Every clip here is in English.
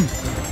Hmm.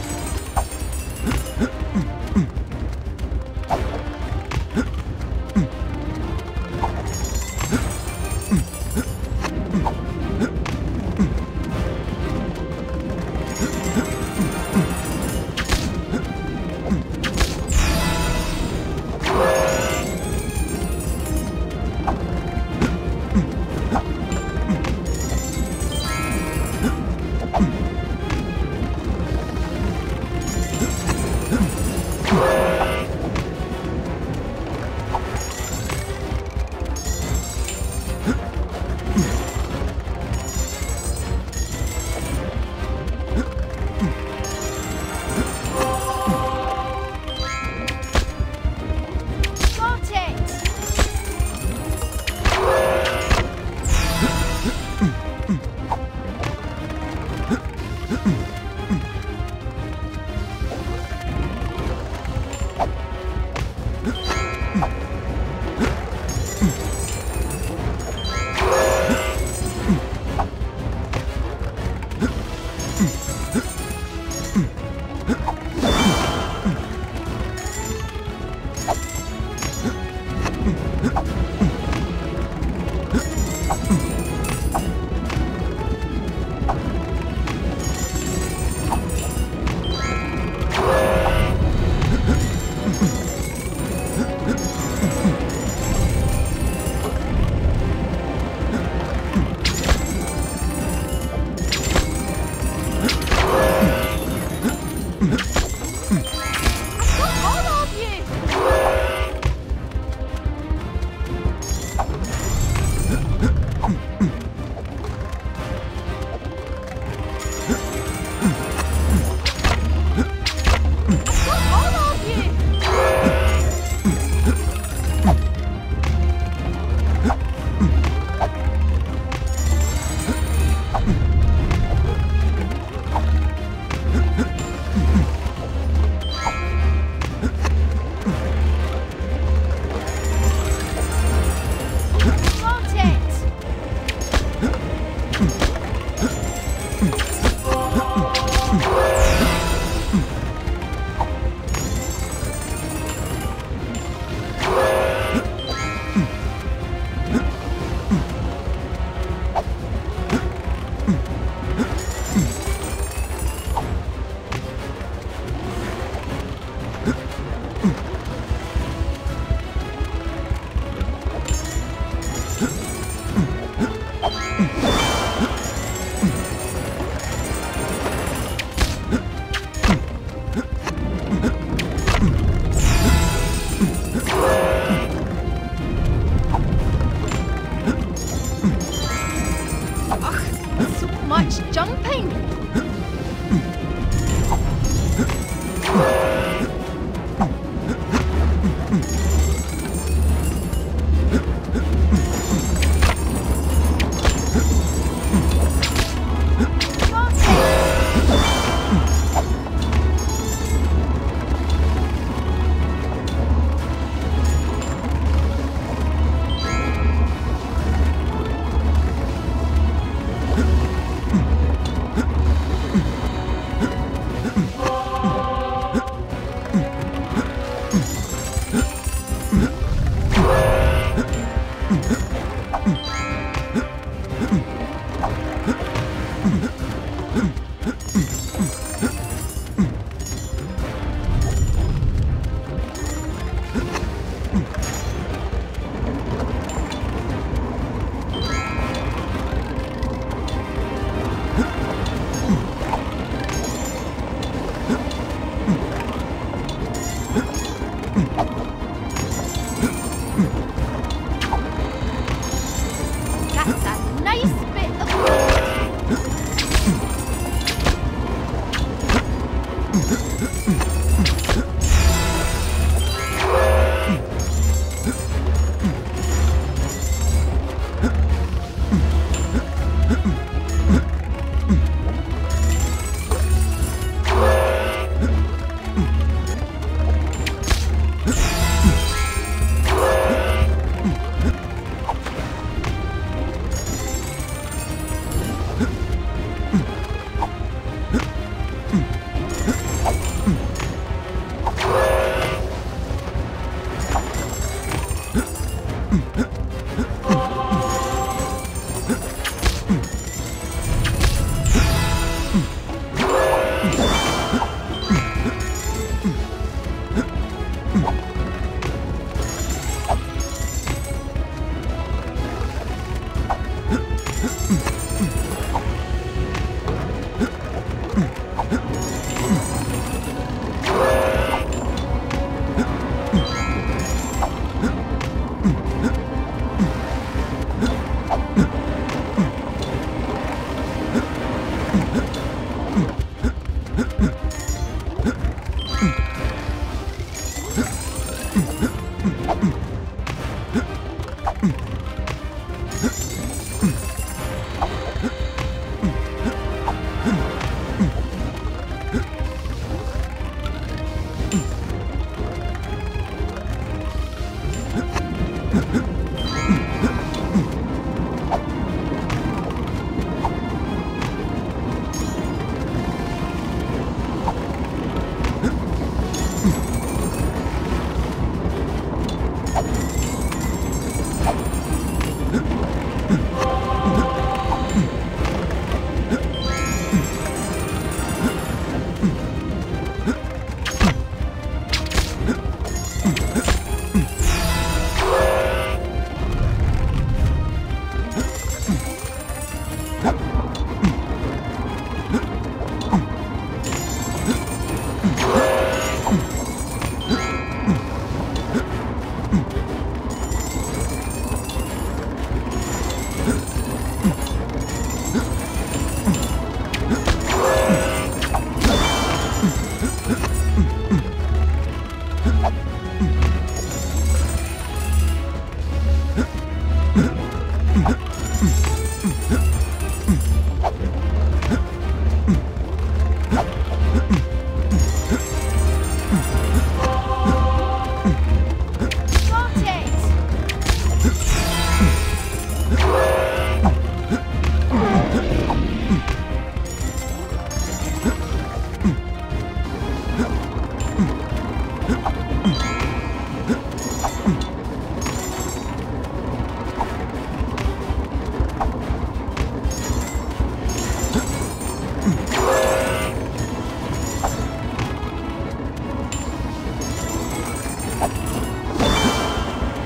Huh? Much jumping! Hmm.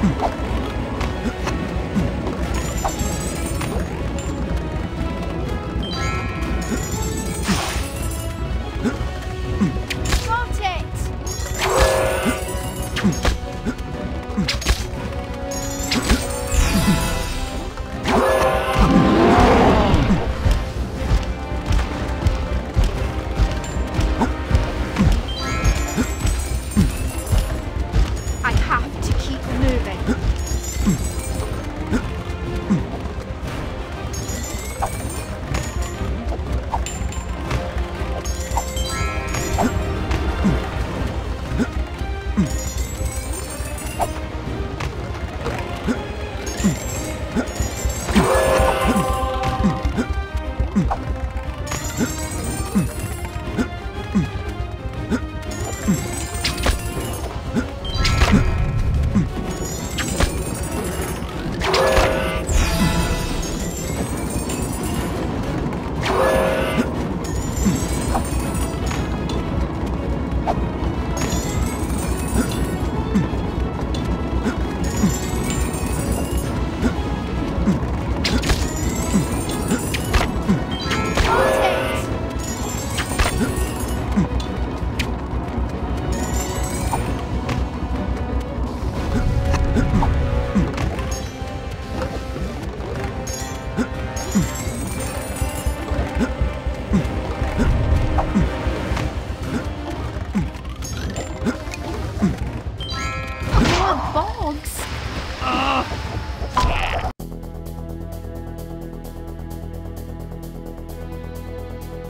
Got Mm.